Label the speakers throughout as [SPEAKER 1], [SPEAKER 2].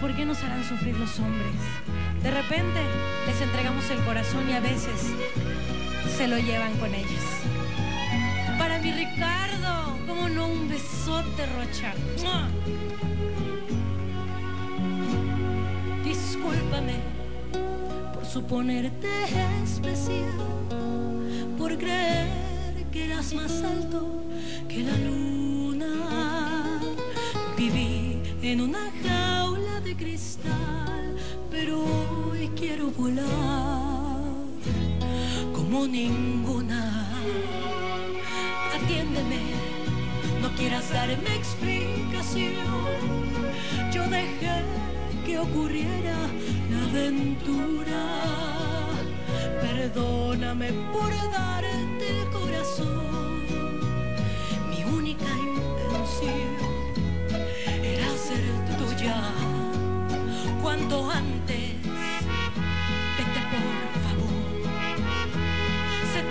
[SPEAKER 1] ¿Por qué nos harán sufrir los hombres? De repente les entregamos el corazón y a veces se lo llevan con ellos. Para mi Ricardo, como no un besote, Rocha. ¡Mua! Discúlpame por suponerte especial, por creer que eras más alto que la luna. En una jaula de cristal, pero hoy quiero volar como ninguna. Atiéndeme, no quieras darme explicación. Yo dejé que ocurriera la aventura. Perdóname por darte el corazón. Mi única intención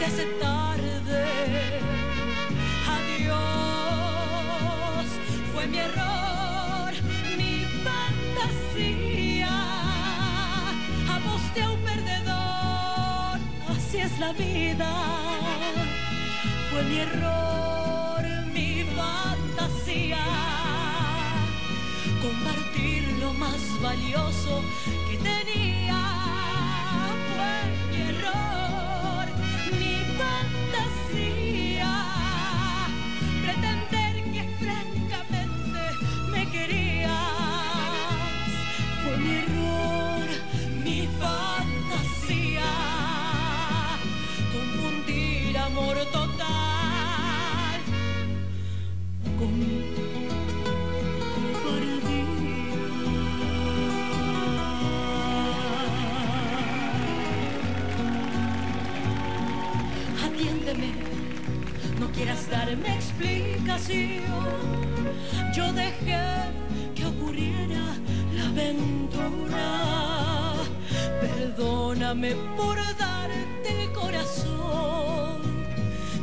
[SPEAKER 1] Hace tarde. Adiós, fue mi error, mi fantasía. Aposté a un perdedor, así es la vida. Fue mi error, no quieras darme explicación. Yo dejé que ocurriera la aventura. Perdóname por darte corazón.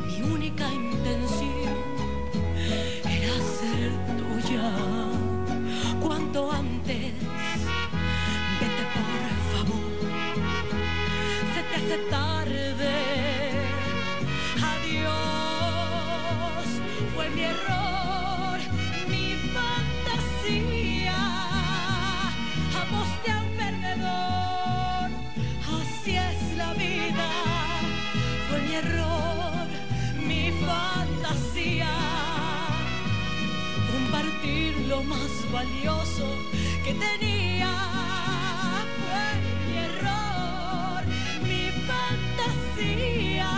[SPEAKER 1] Mi única intención era ser tuya. Cuanto antes, vete por favor. Se te hace mi error, mi fantasía. Compartir lo más valioso que tenía. Fue mi error, mi fantasía.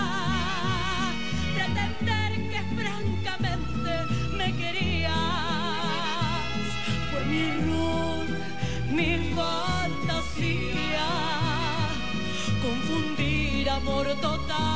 [SPEAKER 1] Pretender que francamente me querías. Fue mi error, mi fantasía. Confundir amor total